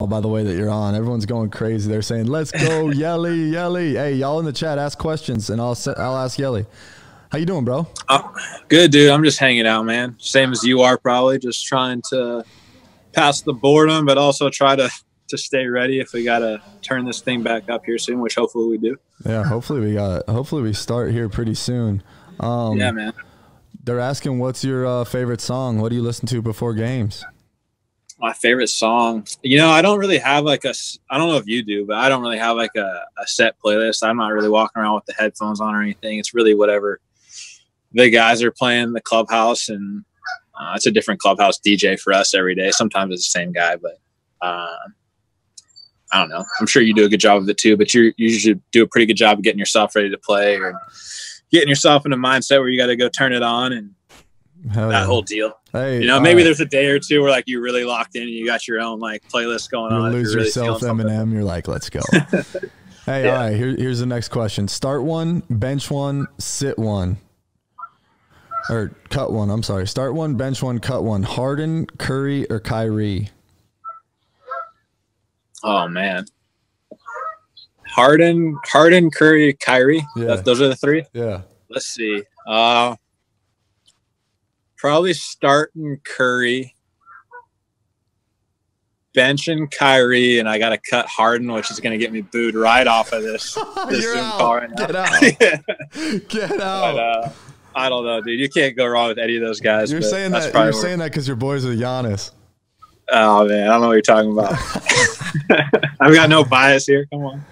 by the way that you're on. Everyone's going crazy. They're saying, "Let's go, Yelly, Yelly." Hey, y'all in the chat, ask questions, and I'll I'll ask Yelly. How you doing, bro? Oh, good, dude. I'm just hanging out, man. Same as you are, probably. Just trying to pass the boredom, but also try to to stay ready if we got to turn this thing back up here soon, which hopefully we do. Yeah, hopefully we got. Hopefully we start here pretty soon. Um, yeah, man. They're asking, "What's your uh, favorite song? What do you listen to before games?" My favorite song. You know, I don't really have like a. I don't know if you do, but I don't really have like a, a set playlist. I'm not really walking around with the headphones on or anything. It's really whatever the guys are playing the clubhouse, and uh, it's a different clubhouse DJ for us every day. Sometimes it's the same guy, but uh, I don't know. I'm sure you do a good job of it too. But you you usually do a pretty good job of getting yourself ready to play or getting yourself in a mindset where you got to go turn it on and Hell that yeah. whole deal. Hey, you know, maybe right. there's a day or two where like you're really locked in and you got your own like playlist going you on. Lose really yourself, Eminem. You're like, let's go. hey, yeah. all right. Here, here's the next question: Start one, bench one, sit one, or cut one. I'm sorry. Start one, bench one, cut one. Harden, Curry, or Kyrie. Oh man, Harden, Harden, Curry, Kyrie. Yeah. those are the three. Yeah. Let's see. Uh, probably starting Curry, benching Kyrie, and I got to cut Harden, which is going to get me booed right off of this, this Zoom out. call right now. Get out. Get out. But, uh, I don't know, dude. You can't go wrong with any of those guys. You're saying that. You're saying that because your boys are Giannis. Oh man, I don't know what you're talking about. I've got no bias here. Come on.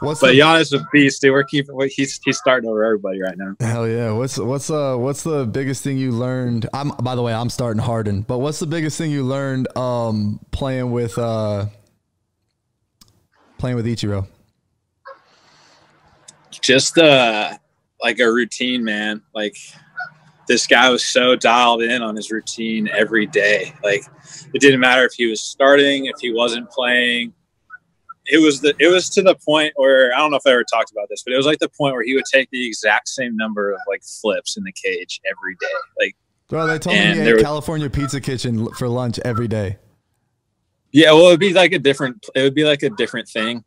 What's but the, Giannis a beast, dude. We're keeping. He's he's starting over everybody right now. Hell yeah! What's what's uh what's the biggest thing you learned? I'm by the way, I'm starting Harden. But what's the biggest thing you learned um playing with uh playing with Ichiro? Just uh like a routine, man. Like this guy was so dialed in on his routine every day. Like it didn't matter if he was starting, if he wasn't playing it was the it was to the point where I don't know if I ever talked about this, but it was like the point where he would take the exact same number of like flips in the cage every day. Like, bro, they told me he ate California Pizza Kitchen for lunch every day. Yeah, well, it'd be like a different. It would be like a different thing.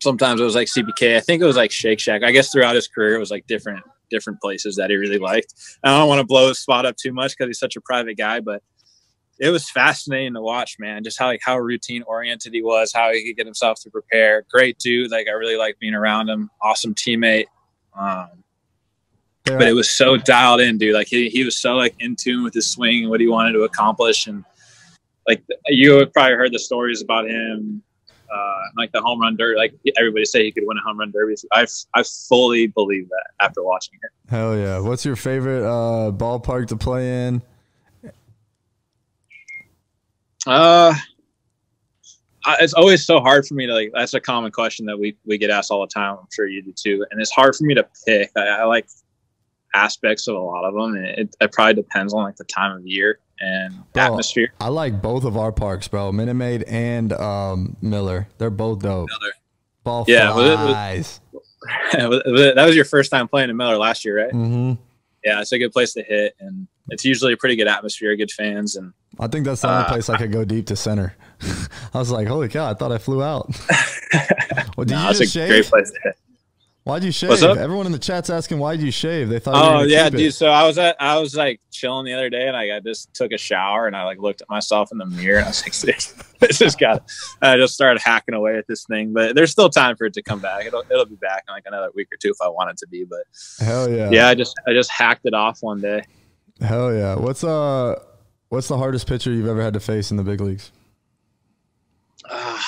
Sometimes it was like CPK. I think it was like Shake Shack. I guess throughout his career, it was like different different places that he really liked. I don't want to blow his spot up too much because he's such a private guy, but it was fascinating to watch, man. Just how like how routine oriented he was, how he could get himself to prepare. Great dude. Like I really like being around him. Awesome teammate. Um. But it was so dialed in, dude. Like he, he was so like in tune with his swing and what he wanted to accomplish. And like you have probably heard the stories about him, uh, like the home run derby. Like everybody say he could win a home run derby. I I fully believe that after watching it. Hell yeah! What's your favorite uh, ballpark to play in? Uh, it's always so hard for me to like. That's a common question that we we get asked all the time. I'm sure you do too, and it's hard for me to pick. I, I like aspects of a lot of them, and it, it, probably depends on like the time of year and bro, atmosphere. I like both of our parks, bro. Minute Maid and um, Miller. They're both dope. Miller. Ball yeah, flies. that was your first time playing in Miller last year, right? Mm-hmm. Yeah, it's a good place to hit, and it's usually a pretty good atmosphere, good fans, and I think that's the only uh, place I could go deep to center. I was like, holy cow, I thought I flew out. well, did no, you just shave? great place to hit. Why'd you shave? Everyone in the chat's asking why'd you shave. They thought. Oh yeah, dude. So I was at I was like chilling the other day, and I, I just took a shower, and I like looked at myself in the mirror, and I was like, "This is got." I just started hacking away at this thing, but there's still time for it to come back. It'll it'll be back in like another week or two if I want it to be. But hell yeah, yeah. I just I just hacked it off one day. Hell yeah. What's uh What's the hardest pitcher you've ever had to face in the big leagues? Uh,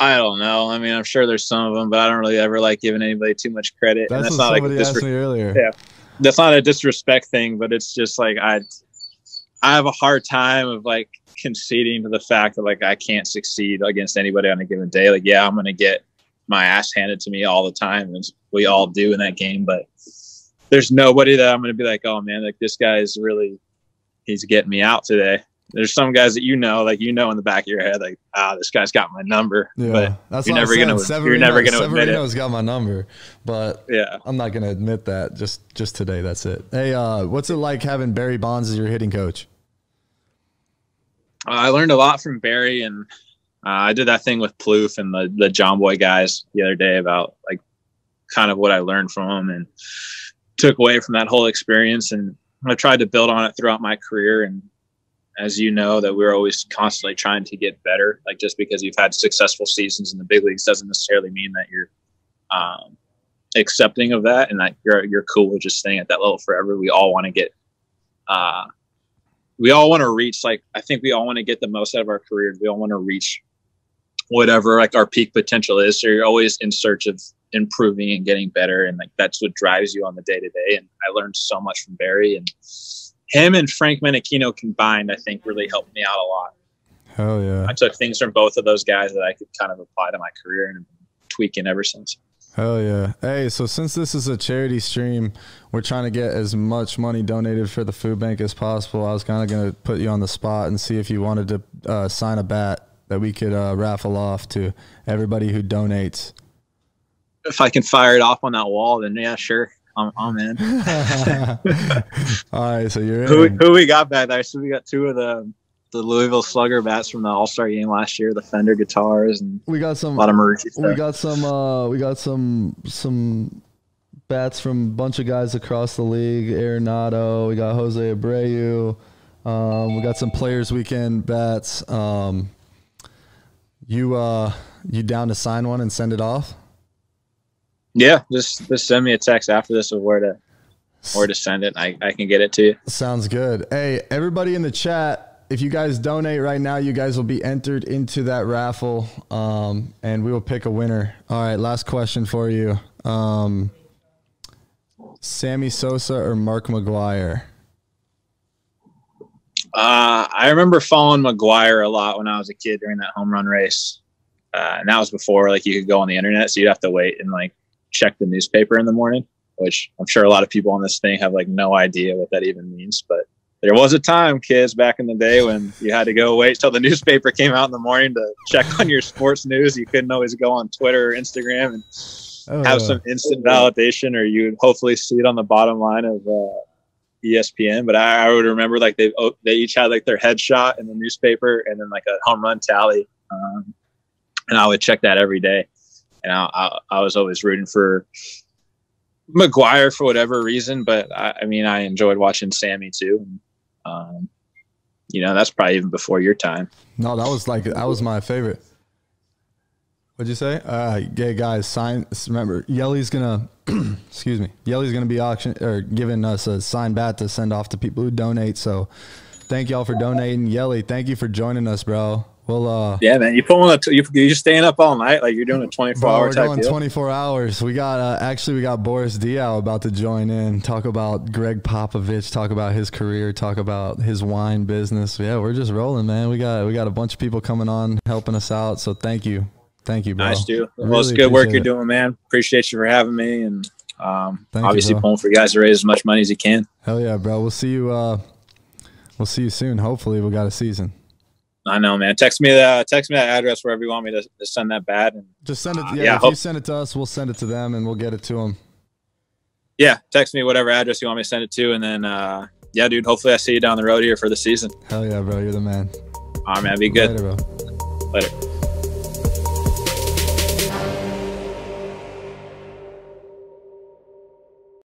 I don't know. I mean, I'm sure there's some of them, but I don't really ever like giving anybody too much credit. That's, and that's not somebody like asked me earlier. Yeah, that's not a disrespect thing, but it's just like I, I have a hard time of like conceding to the fact that like I can't succeed against anybody on a given day. Like, yeah, I'm gonna get my ass handed to me all the time, and we all do in that game, but there's nobody that I'm going to be like, oh man, like this guy is really, he's getting me out today. There's some guys that you know, like you know in the back of your head, like ah, this guy's got my number. Yeah, but that's you're never gonna Severino, you're never gonna admit it. got my number, but yeah, I'm not gonna admit that just just today. That's it. Hey, uh, what's it like having Barry Bonds as your hitting coach? I learned a lot from Barry, and uh, I did that thing with Plouffe and the the John Boy guys the other day about like kind of what I learned from them and took away from that whole experience. And I tried to build on it throughout my career. And as you know, that we're always constantly trying to get better. Like just because you've had successful seasons in the big leagues doesn't necessarily mean that you're um, accepting of that and that you're you're cool with just staying at that level forever. We all want to get. Uh, we all want to reach like I think we all want to get the most out of our careers. We all want to reach whatever like our peak potential is. So you're always in search of improving and getting better, and like that's what drives you on the day to day. And I learned so much from Barry and him and Frank Menechino combined. I think really helped me out a lot. Hell yeah! I took things from both of those guys that I could kind of apply to my career and tweaking ever since. Hell yeah. Hey, so since this is a charity stream, we're trying to get as much money donated for the food bank as possible. I was kind of going to put you on the spot and see if you wanted to uh, sign a bat that we could uh, raffle off to everybody who donates. If I can fire it off on that wall, then yeah, sure. I'm, I'm in. All right, so you're who, in. who we got back there? So we got two of the the Louisville Slugger bats from the All Star game last year, the Fender guitars, and We got some. a lot of Marucci stuff. We got some. Uh, we got some. Some bats from a bunch of guys across the league. Arenado. We got Jose Abreu. Um, we got some Players Weekend bats. Um, you uh, you down to sign one and send it off? Yeah, just just send me a text after this of where to where to send it. I, I can get it to you. Sounds good. Hey, everybody in the chat, if you guys donate right now, you guys will be entered into that raffle, um, and we will pick a winner. All right, last question for you: um, Sammy Sosa or Mark McGwire? Uh, I remember following McGwire a lot when I was a kid during that home run race. Uh, and that was before like you could go on the internet, so you'd have to wait and like check the newspaper in the morning, which I'm sure a lot of people on this thing have like no idea what that even means. But there was a time, kids, back in the day when you had to go wait till the newspaper came out in the morning to check on your sports news. You couldn't always go on Twitter or Instagram and Oh, have some instant validation, or you'd hopefully see it on the bottom line of uh, ESPN. But I, I would remember like they oh, they each had like their headshot in the newspaper, and then like a home run tally, um, and I would check that every day. And I, I, I was always rooting for McGwire for whatever reason, but I, I mean I enjoyed watching Sammy too. Um, you know that's probably even before your time. no, that was like that was my favorite. What'd you say? Uh, yeah, guys, sign. Remember, Yelly's gonna, excuse me, Yelly's gonna be auction or giving us a signed bat to send off to people who donate. So, thank y'all for donating. Yelly, thank you for joining us, bro. We'll uh, Yeah, man, you put one. You you're just staying up all night, like you're doing a 24 Bro, hour we're going deal. 24 hours. We got uh, actually we got Boris Diaw about to join in. Talk about Gregg Popovich. Talk about his career. Talk about his wine business. Yeah, we're just rolling, man. We got we got a bunch of people coming on helping us out. So thank you, thank you, bro. Nice, dude. Well, it's good work you're it. doing, man. Appreciate you for having me, and um, you, obviously bro. pulling for you guys to raise as much money as you can. Hell yeah, bro. We'll see you. Uh, we'll see you soon. Hopefully, we got a season. I know, man. Text me the text me that address wherever you want me to, to send that bat, and Just send it. Uh, Yeah, yeah, if you send it to us, we'll send it to them, and we'll get it to them. yeah, text me whatever address you want me to send it to, and then uh, yeah, dude. Hopefully, I see you down the road here for the season. Hell yeah, bro. You're the man. All right, man. Be good. Later, bro. Later.